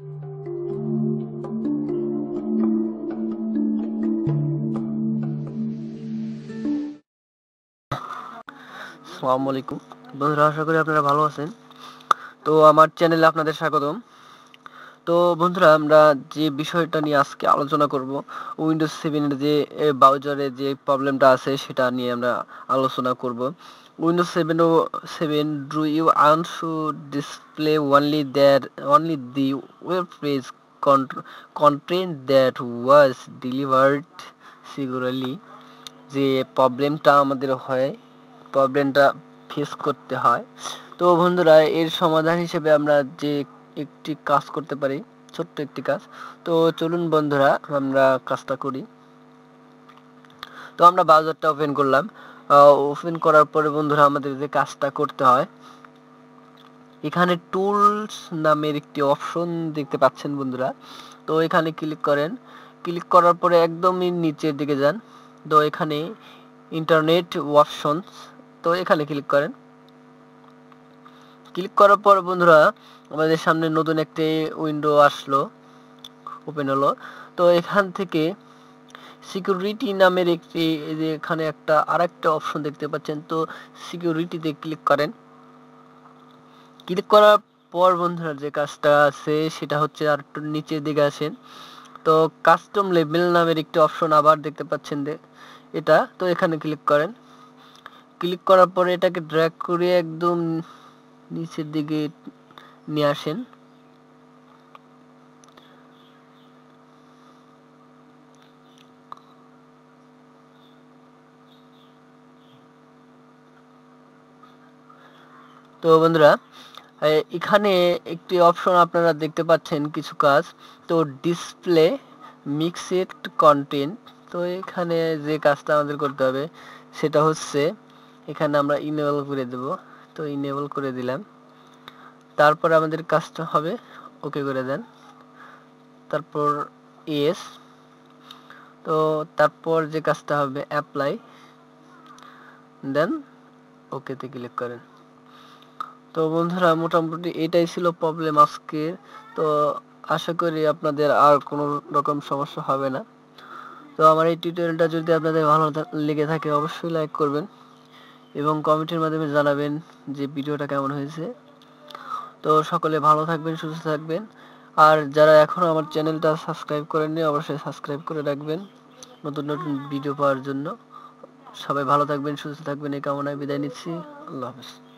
আসসালামু আলাইকুম। বন্ধুরা, আশা করি আপনারা ভালো আছেন। তো আমার চ্যানেলে আপনাদের স্বাগতম। তো বন্ধুরা, আমরা যে বিষয়টা নিয়ে আজকে আলোচনা করব উইন্ডোজ সেভেনের যে ব্রাউজারে যে প্রবলেমটা আছে, সেটা নিয়ে আমরা আলোচনা করব। Windows seven O seven do you want to display only that only the web page content that was delivered securely যে প্রবলেমটা আমাদের হয় প্রবলেমটা ফেস করতে হয়। তো বন্ধুরা, এর সমাধান হিসেবে আমরা যে একটি কাজ করতে পারি, ছোট্ট একটি কাজ, তো চলুন বন্ধুরা, আমরা কাজটা করি। তো আমরা ব্রাউজারটা ওপেন করলাম। ওপেন করার পরে বন্ধুরা আমাদের যে কাজটা করতে হয়, এখানে টুলস নামের একটি অপশন দেখতে পাচ্ছেন বন্ধুরা। তো এখানে ক্লিক করেন। ক্লিক করার পরে একদমই নিচের দিকে যান। তো এখানে ইন্টারনেট অপশনস তো এখানে ক্লিক করেন। ক্লিক করার পর বন্ধুরা আমাদের সামনে নতুন একটি উইন্ডো আসলো ওপেন হলো। তো এখান থেকে সিকিউরিটি নামের একটি এখানে একটা আরেকটা অপশন দেখতে পাচ্ছেন। তো সিকিউরিটিতে ক্লিক করেন। ক্লিক করার পর বন্ধুরা যে কাজটা আছে, সেটা হচ্ছে আর একটু নিচের দিকে আসেন। তো কাস্টম লেভেল নামের একটি অপশন আবার দেখতে পাচ্ছেন যে এটা। তো এখানে ক্লিক করেন। ক্লিক করার পরে এটাকে ড্র্যাগ করে একদম নিচের দিকে নিয়ে আসেন। তো বন্ধুরা এখানে একটি অপশন আপনারা দেখতে পাচ্ছেন কিছু কাজ। তো ডিসপ্লে মিক্সড কন্টেন্ট তো এখানে যে কাজটা আমাদের করতে হবে সেটা হচ্ছে এখানে আমরা ইনেবল করে দেব। তো ইনেবল করে দিলাম। তারপর আমাদের কাজটা হবে ওকে করে দেন। তারপর এস তো তারপর যে কাজটা হবে অ্যাপ্লাই দেন ওকেতে ক্লিক করেন। তো বন্ধুরা, মোটামুটি এটাই ছিল প্রবলেম আজকে। তো আশা করি আপনাদের আর কোনো রকম সমস্যা হবে না। তো আমার এই টিউটোরিয়ালটা যদি আপনাদের ভালো লেগে থাকে, অবশ্যই লাইক করবেন এবং কমেন্টের মাধ্যমে জানাবেন যে ভিডিওটা কেমন হয়েছে। তো সকলে ভালো থাকবেন, সুস্থ থাকবেন। আর যারা এখনও আমার চ্যানেলটা সাবস্ক্রাইব করেননি, অবশ্যই সাবস্ক্রাইব করে রাখবেন নতুন নতুন ভিডিও পাওয়ার জন্য। সবাই ভালো থাকবেন, সুস্থ থাকবেন, এই কামনায় বিদায় নিচ্ছি। আল্লাহ হাফেজ।